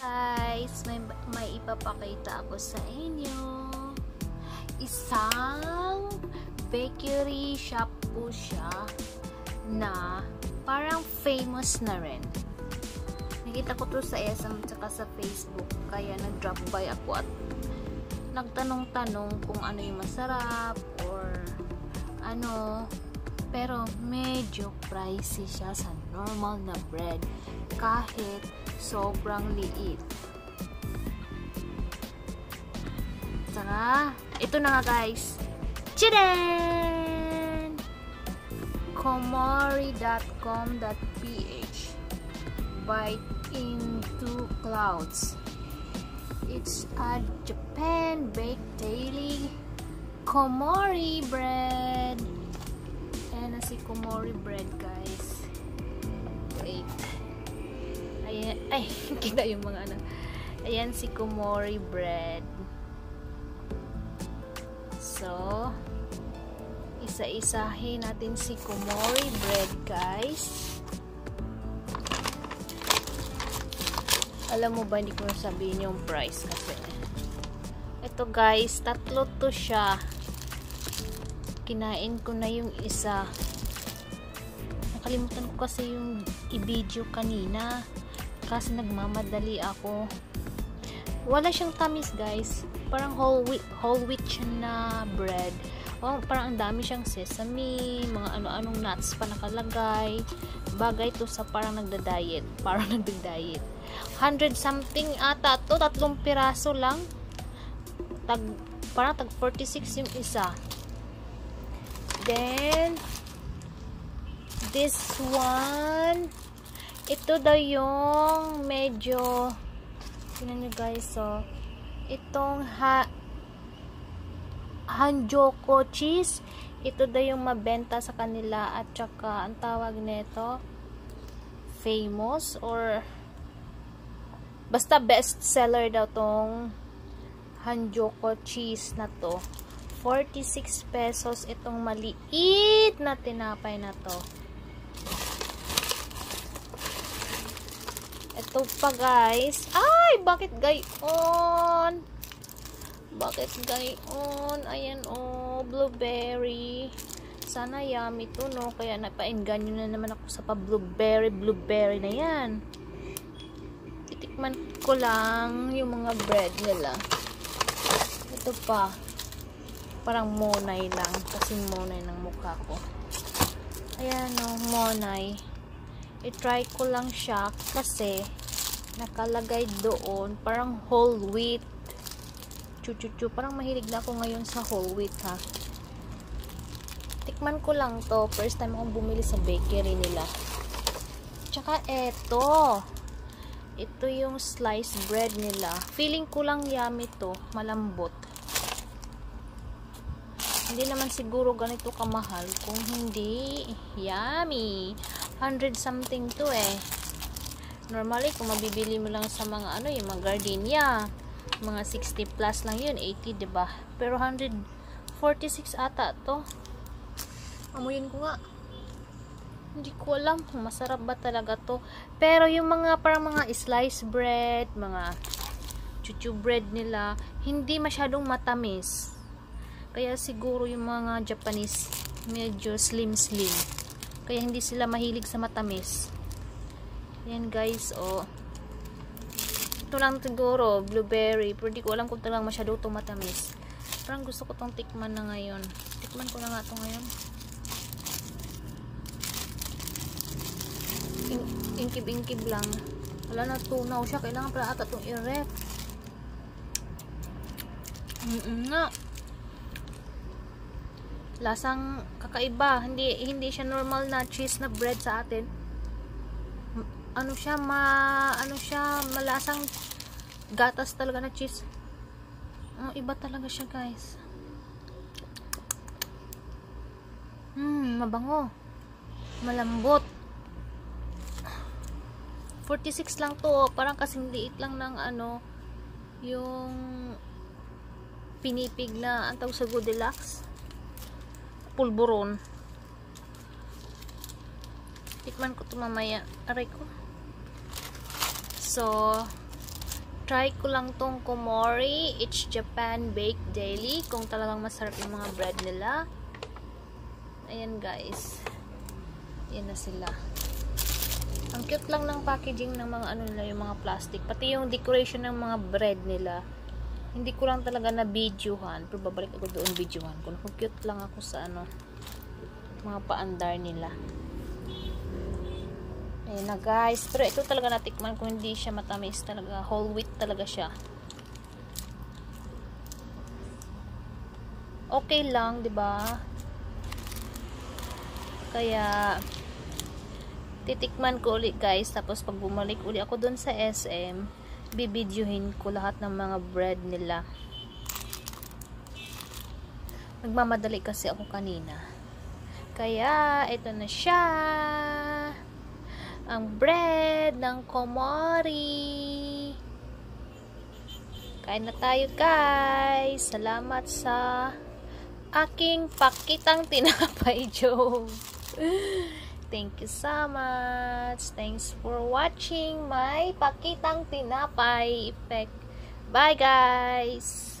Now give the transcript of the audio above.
guys, may, may ipapakita ako sa inyo. Isang bakery shop po siya na parang famous na rin. Nakita ko to sa SM at sa Facebook kaya nag-drop by ako at nagtanong-tanong kung ano yung masarap or ano medyo pricey siya sa normal na bread kahit sobrang liit. Tara, ito na nga guys. Chidan! komori.com.ph Bite into clouds. It's a Japan baked daily komori bread. Ayan na si komori bread guys. Wait. Ayan, ay, kita yung mga ano. Ayan si komori bread. So, isa-isahin natin si komori bread guys. Alam mo ba, hindi ko sabihin yung price kasi. Ito guys, tatlo to siya. Kinain ko na yung isa. Nakalimutan ko kasi yung i-video kanina. Kasi nagmamadali ako. Wala siyang tamis guys. Parang whole wheat, whole wheat siya na bread. Oh, parang ang dami siyang sesame, mga ano-anong nuts pa nakalagay. Bagay to sa parang nagda-diet. Parang nagda-diet. 100 something ata to, tatlong piraso lang. Tag, parang tag 46 yung isa. Then, this one, ito daw yung medyo, tingnan nyo guys, so, itong ha, Hanjoko cheese, ito daw yung mabenta sa kanila at saka, ang tawag nito, famous or basta best seller daw tong Hanjoko cheese na to. 46 pesos itong maliit na tinapay na to. Ito pa guys. Ay, bakit gayon? Bakit gayon? Ayan oh, blueberry. Sana yummy to no. Kaya napainganyo na naman ako sa pa blueberry, blueberry na yan. Titikman ko lang yung mga bread nila. Ito pa. Parang monay lang. Kasi monay ng mukha ko. Ayan o, oh, monay. I-try ko lang siya kasi nakalagay doon parang whole wheat. Chuchuchu. Parang mahilig na ako ngayon sa whole wheat ha. Tikman ko lang to. First time akong bumili sa bakery nila. Tsaka eto. Ito yung sliced bread nila. Feeling ko lang yummy to. Malambot. Hindi naman siguro ganito kamahal. Kung hindi, yummy. 100 something to eh. Normally, kung mabibili mo lang sa mga ano, yung mga gardenia, mga 60 plus lang yun, 80, ba diba? Pero 146 ata to. Amuyin ko nga. Hindi ko alam kung masarap ba talaga to. Pero yung mga parang mga slice bread, mga chuchu bread nila, hindi masyadong matamis. Kaya siguro yung mga Japanese medyo slim slim. Kaya hindi sila mahilig sa matamis. Yan guys, oh. Ito lang siguro, blueberry. Pero di ko alam kung talagang masyado itong matamis. Parang gusto ko tong tikman na ngayon. Tikman ko na nga ito ngayon. Inkib-inkib lang. Wala na tunaw siya. Kailangan pala ata itong i-ref. Mm -mm nga lasang kakaiba. Hindi hindi siya normal na cheese na bread sa atin. Ano siya ma ano siya malasang gatas talaga na cheese. Oh, iba talaga siya guys. Hmm mabango. Malambot. 46 lang to oh. parang kasing liit lang ng ano yung pinipig na ang tawag sa Goldilocks pulburon tikman ko ito mamaya. Aray ko. So try ko lang tong Komori. It's Japan Baked Daily. Kung talagang masarap yung mga bread nila. Ayan guys. Yan na sila. Ang cute lang ng packaging ng mga ano nila yung mga plastic. Pati yung decoration ng mga bread nila hindi ko lang talaga na videohan pero babalik ako doon videohan ko cute lang ako sa ano mga paandar nila Ayan na guys. Pero ito talaga natikman ko hindi siya matamis talaga. Whole wheat talaga siya. Okay lang, ba? Kaya titikman ko ulit guys. Tapos pag bumalik uli ako doon sa SM, bibidyohin ko lahat ng mga bread nila. Nagmamadali kasi ako kanina. Kaya, ito na siya ang bread ng Komori. Kain na tayo guys. Salamat sa aking pakitang tinapay joke. Thank you so much. Thanks for watching my pakitang tinapay effect. Bye guys!